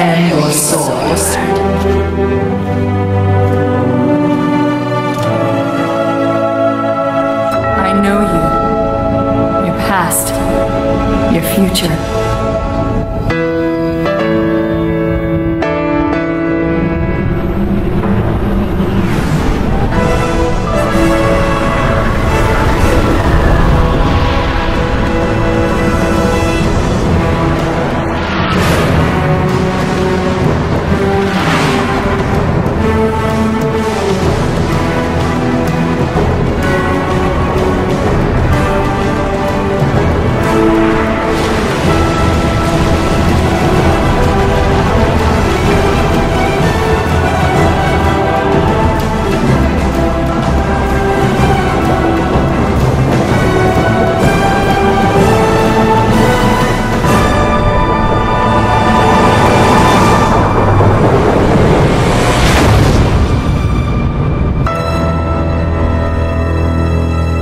and your i know you, your past, your future.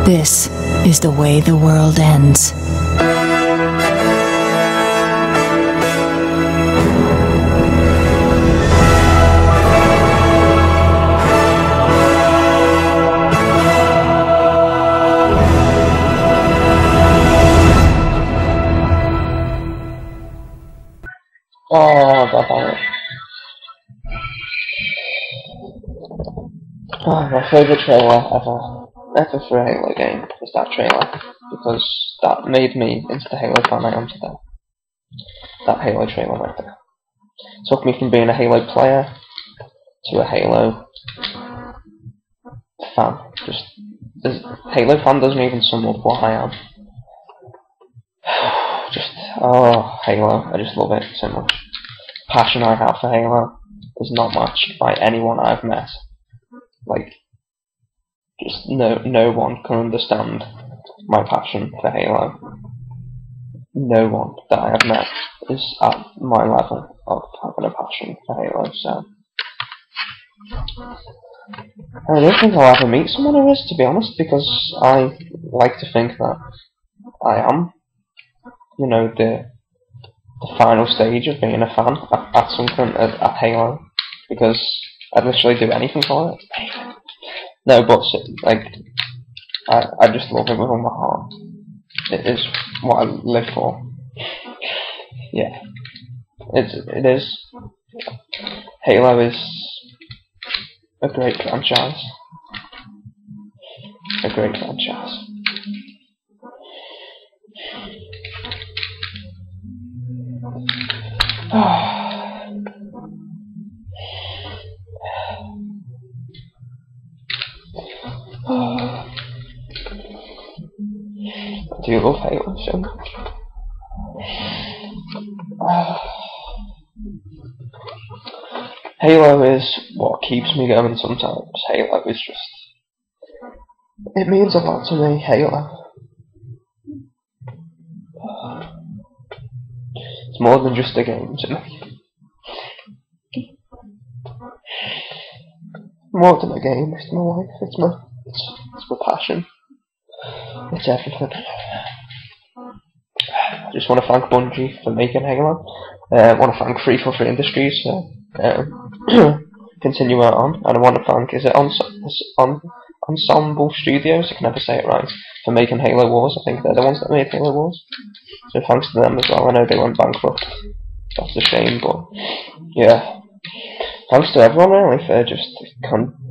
This is the way the world ends. Oh, god damn. Oh, my favourite trailer ever, ever for a Halo game was that trailer, because that made me into the Halo fan I am today. That Halo trailer right there. Took me from being a Halo player to a Halo fan. Just, Halo fan doesn't even sum up what I am. Just, oh, Halo, I just love it so much. Passion I have for Halo is not matched by anyone I've met. Like, just no, no one can understand my passion for Halo. No one that I have met is at my level of having a passion for Halo, so. I don't think I'll ever meet someone who is, to be honest, because I like to think that I am, you know, the the final stage of being a fan at, at something at, at Halo, because I'd literally do anything for it. No, but like, I I just love it with all my heart. It is what I live for. Yeah, it's it is. Halo is a great franchise. A great franchise. Do you love Halo so much? Halo is what keeps me going sometimes. Halo is just. It means a lot to me, Halo. It's more than just a game to me. More than a game, it's my life, it's my, it's, it's my passion. It's everything. I just want to thank Bungie for making Halo. Uh, I want to thank 343 Industries for um, continuing on. And I want to thank, is it Ens- on, Ensemble Studios? I can never say it right. For making Halo Wars. I think they're the ones that made Halo Wars. So thanks to them as well. I know they went bankrupt. That's a shame, but yeah. Thanks to everyone really for just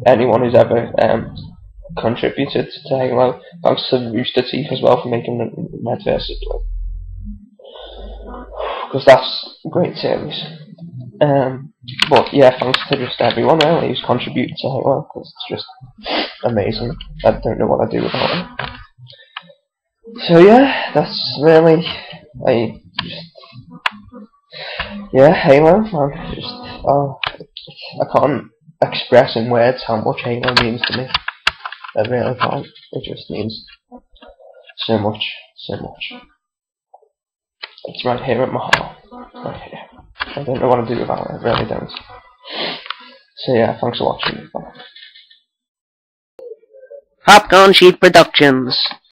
anyone who's ever um, contributed to Halo. Thanks to Rooster Teeth as well for making the Red versus Blue. Because that's a great series. Um, but yeah, thanks to just everyone really who's contributed to Halo, because it's just amazing. I don't know what I'd do without it. So yeah, that's really, I just, yeah, Halo, man, just, oh, I can't express in words how much Halo means to me. I really can't. It just means so much, so much. It's right here at my heart. Right here. I don't know what to do about it. I really don't. So yeah, thanks for watching. Popcorn Sheep Productions.